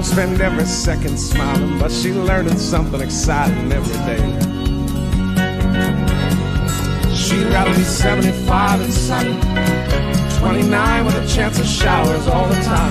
don't spend every second smiling, but she learning something exciting every day. She'd rather be 75 and sunny, 29 with a chance of showers all the time.